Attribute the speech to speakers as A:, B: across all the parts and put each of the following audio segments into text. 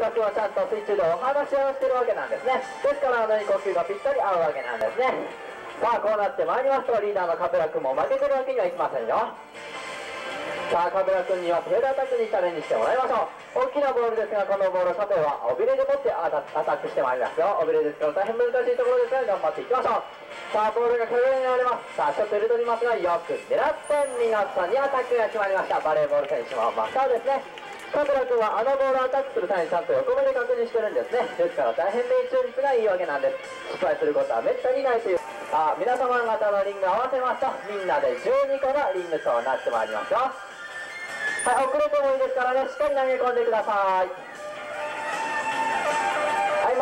A: かくはちゃんと水中でお話し合いをしてるわけなんですね。ですからあの呼吸がぴったり合うわけなんですね。さあこうなってまいりますとリーダーのカペラ君も負けてるわけにはいきませんよ。さあカペラ君にはテールアタックにチャレンジしてもらいましょう。大きなボールですがこのボールさては尾びれで持ってアタックしてまいりますよ。尾びれですから大変難しいところですが頑張っていきましょう。さあボールが軽になりますさあショット入れ取りますがよく狙って皆さんにアタックが決まりました。バレーボール選手も真っ赤ですね。カペラ君はあのボールをアタックする際にちゃんと横目で確認してるんですね。ですから大変命中率がいいわけなんです。失敗することはめったにないという。あ皆様方のリング合わせますとみんなで12個のリングとなってまいりますよはい遅れてもいいですからね。しっかり投げ込んでください。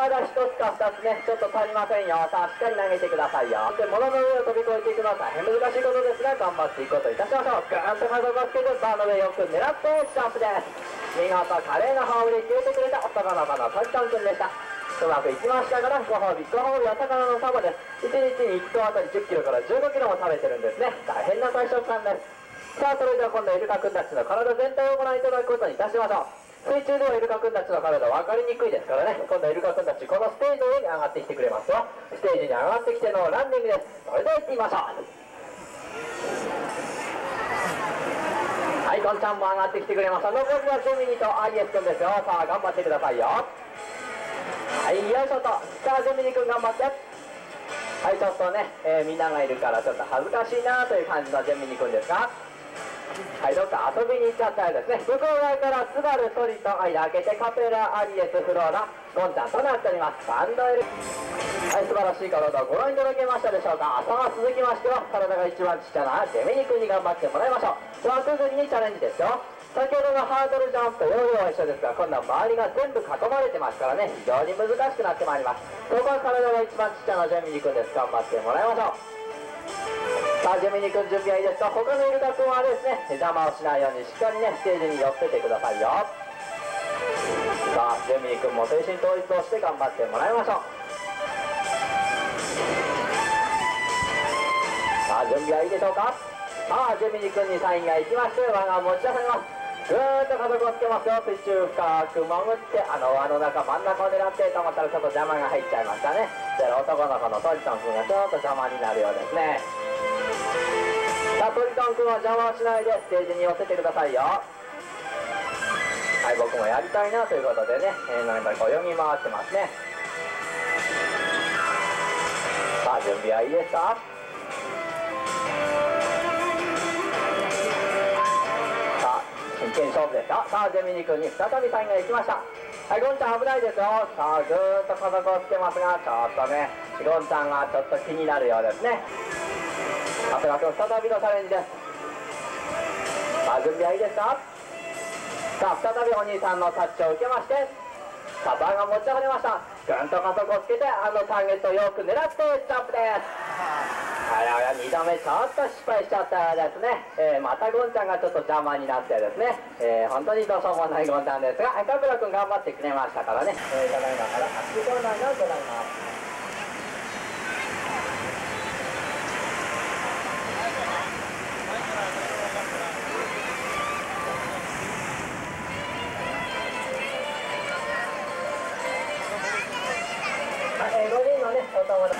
A: はいまだ1つか2つねちょっと足りませんよ。さあしっかり投げてくださいよ。で物の上を飛び越えていくのは大変難しいことですが頑張っていくこといたしましょう。グーンと加速をつけてバーの上よく狙ってジャンプです。見事華麗な羽織り決めてくれた男の子のトリトン君でした。うまくいきましたからご褒美ご褒美は魚のサバです。1日に1頭あたり1 0キロから1 5キロも食べてるんですね。大変な大食感です。さあそれでは今度はイルカ君たちの体全体をご覧いただくことにいたしましょう。水中ではイルカ君たちの体分かりにくいですからね。今度はイルカ君たちこのステージの上に上がってきてくれますよ。ステージに上がってきてのランニングです。それでは行ってみましょう。はいゴンちゃんも上がってきてくれました残りはジェミニとアイエス君ですよ。さあ頑張ってくださいよ。はいよいしょと。さあジェミニ君頑張って。はいちょっとね、えー、みんながいるからちょっと恥ずかしいなという感じのジェミニ君ですが。はい、どっか遊びに行っちゃったようですね。向こう側から津軽トリと間開けてカペラ、アリエス、フローラ、ゴンちゃんとなっております。バンドエル。はい、素晴らしい体をご覧いただけましたでしょうか。朝が続きましては、体が一番ちっちゃなジェミニ君に頑張ってもらいましょう。枠組みにチャレンジですよ。先ほどのハードルジャンプとヨーヨーは一緒ですが、今度は周りが全部囲まれてますからね、非常に難しくなってまいります。ここは体が一番ちっちゃなジェミニ君です。頑張ってもらいましょう。さあジェミニ君準備はいいですか？他のイルカ君はですね邪魔をしないようにしっかりねステージに寄っててくださいよ。さあジェミニ君も精神統一をして頑張ってもらいましょう。さあ準備はいいでしょうか？さあジェミニ君にサインがいきまして輪が持ち出されます。ぐーっと加速をつけますよ。水中深く潜ってあの輪の中真ん中を狙ってと思ったらちょっと邪魔が入っちゃいましたねで男の子のトリトン君がちょっと邪魔になるようですね。さあトリトン君は邪魔しないでステージに寄せてくださいよ。はい僕もやりたいなということでね、えー、なんかこう読み回ってますね。さあ準備はいいですか？さあ真剣勝負ですよさあジェミニ君に再びサインが行きました。はいゴンちゃん危ないですよ。さあぐーっと加速をつけますがちょっとねゴンちゃんがちょっと気になるようですね。長谷川君再びのチャレンジです。さあ準備はいいですか？さあ再びお兄さんのタッチを受けましてさあバーが持ち上がりました。ぐんと加速をつけてあのターゲットをよく狙ってジャンプです。あらあら2度目ちょっと失敗しちゃったですね、えー、またゴンちゃんがちょっと邪魔になってですね、えー、本当にどうしようもないゴンちゃんですがカブラ君頑張ってくれましたからね、えー、ただいまから8コーナーがございます。到我的